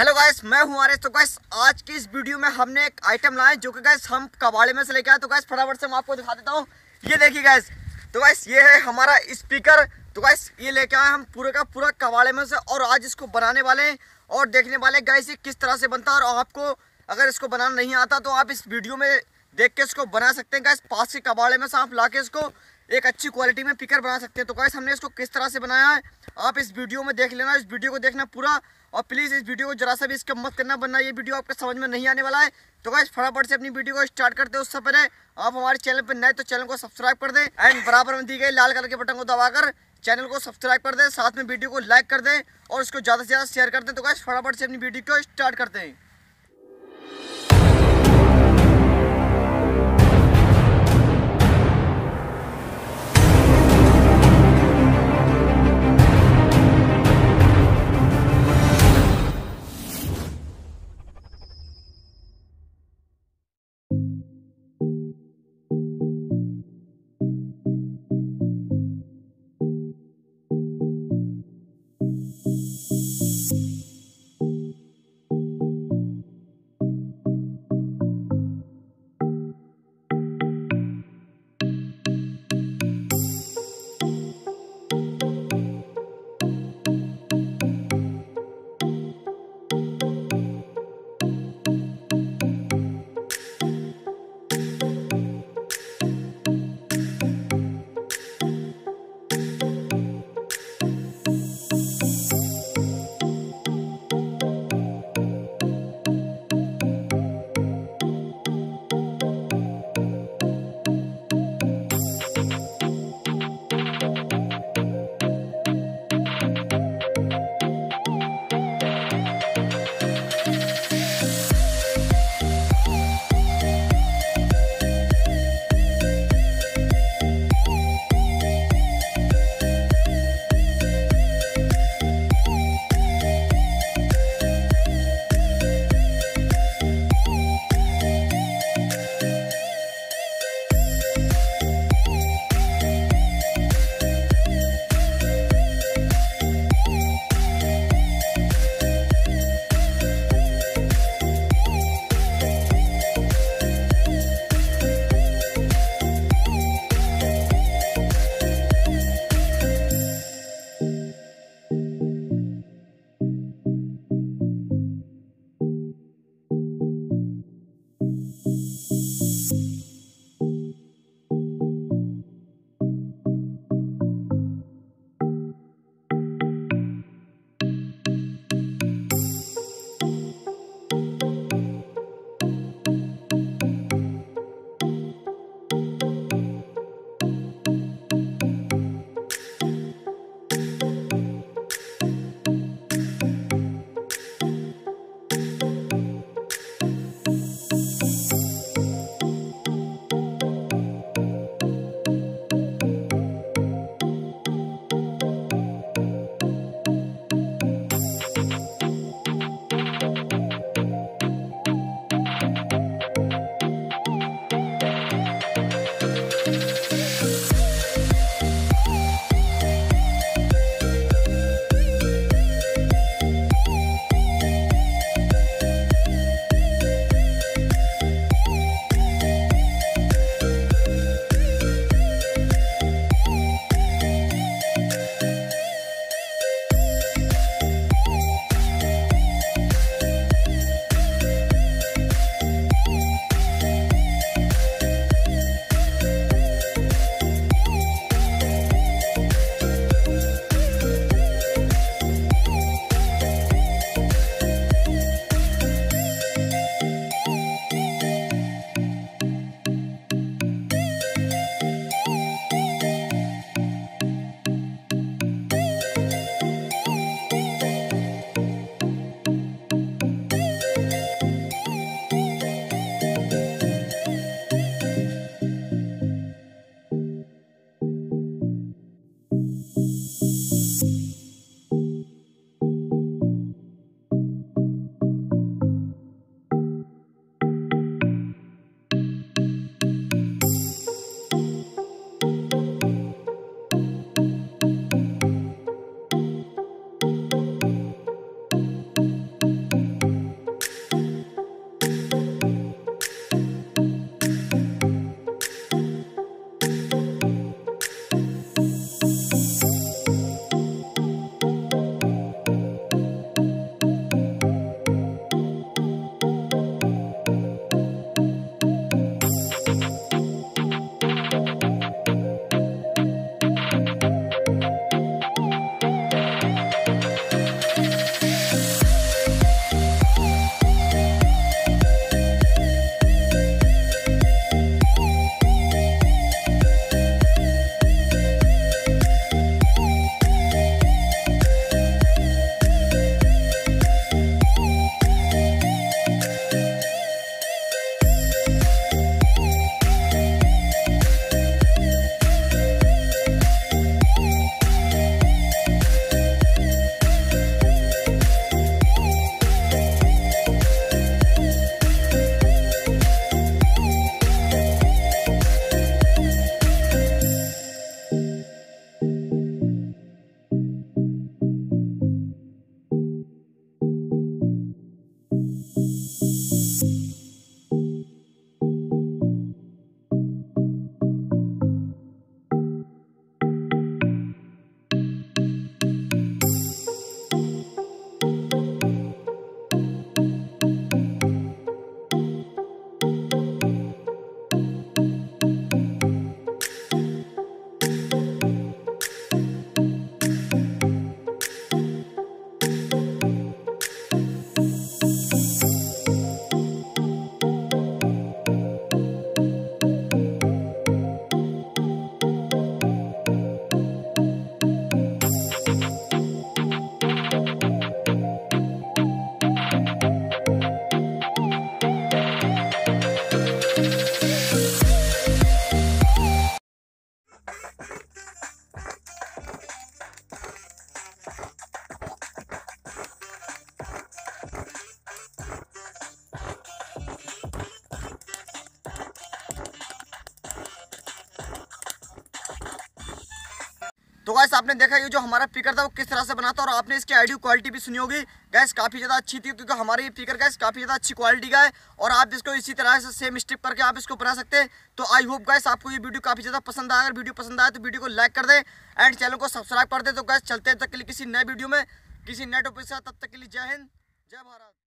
Hello guys मैं हूँ आरिस तो गाइस आज की इस वीडियो में हमने एक आइटम लाए जो कि गाइस हम कबाड़े में से लेके आए तो गाइस फटाफट से मैं आपको दिखा देता हूँ। ये देखिए गाइस तो गाइस ये है हमारा स्पीकर तो गाइस ये लेके आए हम पूरे का पूरा कबाड़े में से और आज इसको बनाने वाले हैं और देखने वाले गाइस ये किस तरह से बनता है। और आपको अगर इसको बनाना नहीं आता तो आप इस वीडियो में देख के इसको बना सकते हैं। गाइस पास के कबाड़े में से आप ला इसको एक अच्छी क्वालिटी में पिकर बना सकते हैं। तो गाइस हमने इसको किस तरह से बनाया है? आप इस वीडियो में देख लेना, इस वीडियो को देखना पूरा। और प्लीज़ इस वीडियो को जरा सा भी इसका मत करना बनना ये वीडियो आपके समझ में नहीं आने वाला है। तो गाइस फटाफट से अपनी वीडियो को स्टार्ट करते हैं उससे पहले। आप हमारे चैनल पर नए तो चैनल को सब्सक्राइब कर दें। एंड बराबर में दी गई लाल कलर के बटन को दबाकर चैनल को सब्सक्राइब कर दें। साथ में वीडियो को लाइक कर दें और उसको ज़्यादा से ज़्यादा शेयर कर दें। तो गाइस फटाफट से अपनी वीडियो को स्टार्ट करते हैं। गैस आपने देखा ये जो हमारा स्पीकर था वो किस तरह से बना था और आपने इसकी आइडियो क्वालिटी भी सुनी होगी। गैस काफ़ी ज़्यादा अच्छी थी क्योंकि हमारे ये स्पीकर गैस काफ़ी ज़्यादा अच्छी क्वालिटी का है और आप इसको इसी तरह से सेम स्टिप करके आप इसको बना सकते हैं। तो आई होप गैस आपको ये वीडियो काफ़ी ज़्यादा पसंद आया। अगर वीडियो पसंद आया तो वीडियो को लाइक कर दें एंड चैनल को सब्सक्राइब कर दे। तो गैस चलते हैं तक के लिए किसी नए वीडियो में, किसी नए टॉपिक से तब तक के लिए जय हिंद, जय भारत।